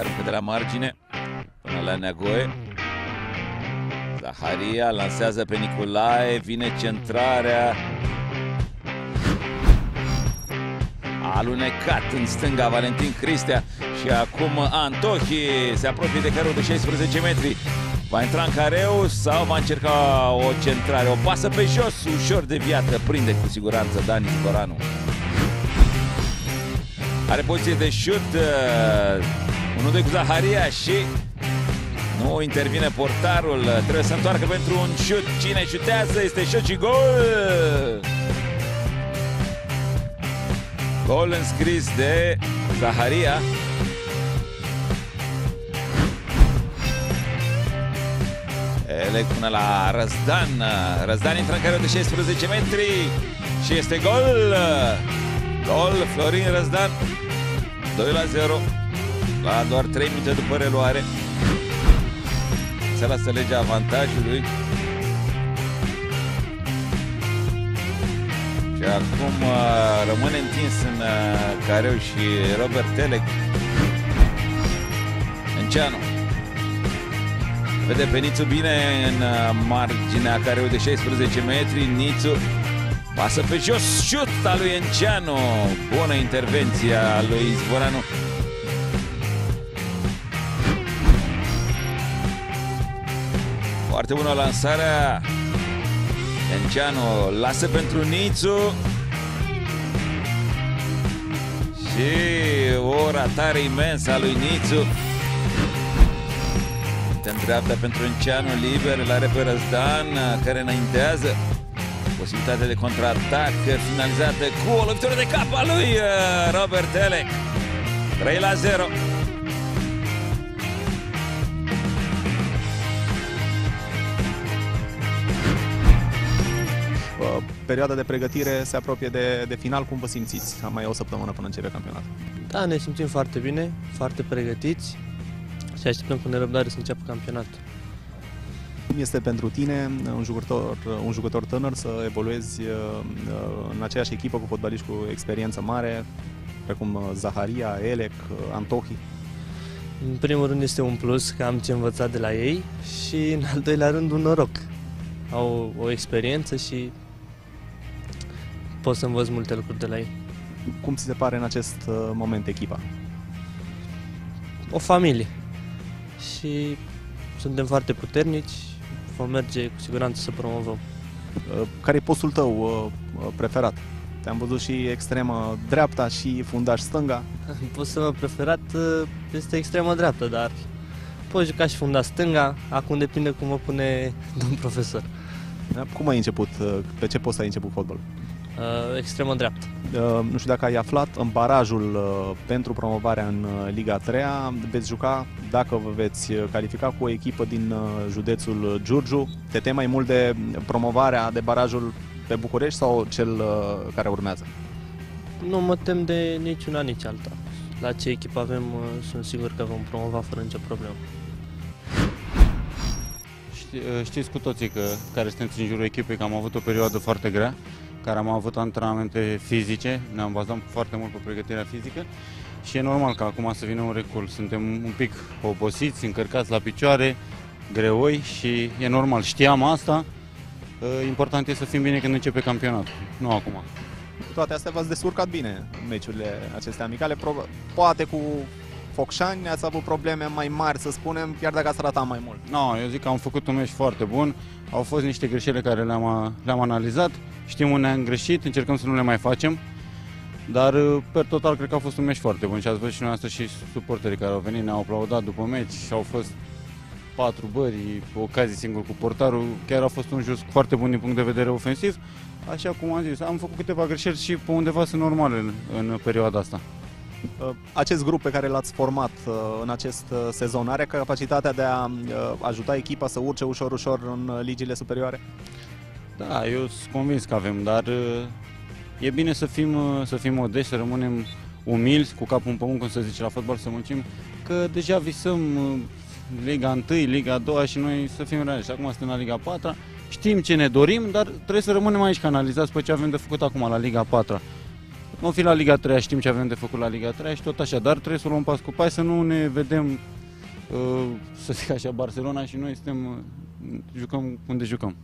aruncă de la margine până la Neagoe. Zaharia lansează pe Nicolae, vine centrarea. Alunecat în stânga Valentin Cristea și acum Antohi se apropie de carul de 16 metri. Va intra în careu sau va încerca o centrare? O pasă pe jos, ușor de viață, prinde cu siguranță Dani Scoranu. Are poziție de șut, uh, 1-2 cu Zaharia și nu intervine portarul, trebuie să întoarcă pentru un șut. Cine șutează este șut și gol! Gol înscris de Zaharia. Elec până la Răzdan. Răzdan intră în careu de 16 metri și este gol! Gol, Florin Răzdan. 2 la 0. La doar 3 minute după reluare. Se lasă legea avantajului. Și acum uh, rămâne întins în uh, careu și Robert Telec. Înceanu. Vede pe Nițu bine în uh, marginea careu de 16 metri. Nițu pasă pe jos, șut al lui Enceanu. Bună intervenție a lui Zvoranu. Foarte bună lansarea. Enceanu lasă pentru Nițu. Și o ratare imensă a lui Nițu. În dreapta pentru Enceanu, liber, la are pe Răzdan, care înaintează. Posibilitatea de contraatac finalizată cu o lovitură de cap a lui uh, Robert Elec. 3 la 0. Perioada de pregătire se apropie de, de final. Cum vă simțiți? Am mai o săptămână până începe campionatul. Da, ne simțim foarte bine, foarte pregătiți și așteptăm cu nerăbdare să înceapă campionatul. Cum este pentru tine, un jucător, un jucător tânăr, să evoluezi uh, în aceeași echipă cu fotbaliști cu experiență mare, precum uh, Zaharia, Elec, uh, Antohi? În primul rând este un plus că am ce învăța de la ei și în al doilea rând un noroc. Au o experiență și pot să învăț multe lucruri de la ei. Cum ți se pare în acest uh, moment echipa? O familie. Și suntem foarte puternici, vom merge cu siguranță să promovăm. Uh, care e postul tău uh, preferat? Te-am văzut și extremă dreapta și fundaș stânga. Postul meu preferat este extremă dreaptă, dar pot juca și fundaș stânga, acum depinde cum mă pune domn profesor. Cum ai început? Pe ce post ai început fotbalul? Uh, extremă dreaptă. Uh, nu știu dacă ai aflat, în barajul uh, pentru promovarea în uh, Liga 3 veți juca, dacă vă veți uh, califica cu o echipă din uh, județul Giurgiu. Te temi mai mult de promovarea de barajul pe București sau cel uh, care urmează? Nu mă tem de niciuna, nici alta. La ce echipă avem, uh, sunt sigur că vom promova fără nicio problemă. Știți cu toții că care sunteți în jurul echipei că am avut o perioadă foarte grea care am avut antrenamente fizice, ne-am bazat foarte mult pe pregătirea fizică și e normal că acum să vină un recul. Suntem un pic obosiți, încărcați la picioare, greoi și e normal. Știam asta, ă, important e să fim bine când începe campionatul, nu acum. Cu toate astea v-ați descurcat bine în meciurile acestea amicale, poate cu Focșani ați avut probleme mai mari, să spunem, chiar dacă ați ratat mai mult. Nu, no, eu zic că am făcut un meci foarte bun, au fost niște greșeli care le-am, le-am analizat, știm unde am greșit, încercăm să nu le mai facem, dar per total cred că a fost un meci foarte bun. Și ați văzut și noi asta și suporterii care au venit, ne-au aplaudat după meci și au fost patru bări, ocazii singur cu portarul, chiar a fost un just foarte bun din punct de vedere ofensiv, așa cum am zis, am făcut câteva greșeli și pe undeva sunt normale în, în perioada asta. Uh, acest grup pe care l-ați format uh, în acest uh, sezon are capacitatea de a ajuta echipa să urce ușor, ușor în ligile superioare? Da, eu sunt convins că avem, dar e bine să fim, să fim modești, să rămânem umilți, cu capul în pământ, cum se zice la fotbal, să muncim, că deja visăm Liga 1, Liga 2 și noi să fim realiști. Acum suntem la Liga 4 știm ce ne dorim, dar trebuie să rămânem aici canalizați pe ce avem de făcut acum la Liga 4 Vom fi la Liga 3, știm ce avem de făcut la Liga 3 și tot așa, dar trebuie să luăm pas cu pas, să nu ne vedem, uh, să zic așa, Barcelona și noi suntem, uh, jucăm unde jucăm.